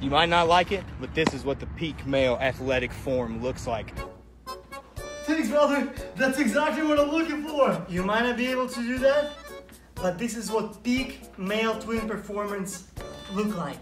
You might not like it, but this is what the peak male athletic form looks like. Thanks, brother. That's exactly what I'm looking for. You might not be able to do that, but this is what peak male twin performance look like.